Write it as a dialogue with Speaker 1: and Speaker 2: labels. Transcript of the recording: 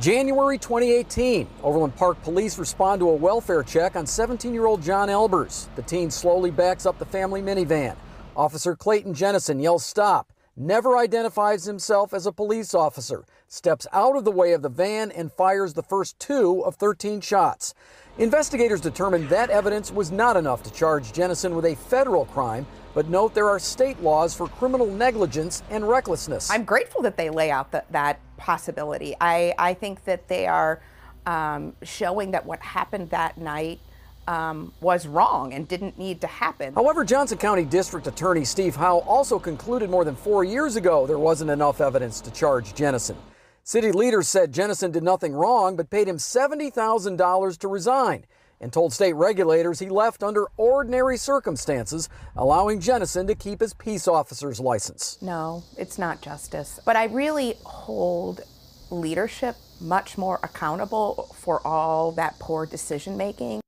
Speaker 1: January 2018, Overland Park police respond to a welfare check on 17 year old John Albers. The teen slowly backs up the family minivan. Officer Clayton Jennison yells stop, never identifies himself as a police officer, steps out of the way of the van, and fires the first two of 13 shots. Investigators determined that evidence was not enough to charge Jennison with a federal crime, but note there are state laws for criminal negligence and recklessness.
Speaker 2: I'm grateful that they lay out the, that possibility. I, I think that they are um, showing that what happened that night um, was wrong and didn't need to happen.
Speaker 1: However, Johnson County District Attorney Steve Howe also concluded more than four years ago there wasn't enough evidence to charge Jennison. City leaders said Jennison did nothing wrong but paid him $70,000 to resign and told state regulators he left under ordinary circumstances, allowing Jennison to keep his peace officer's license.
Speaker 2: No, it's not justice. But I really hold leadership much more accountable for all that poor decision making.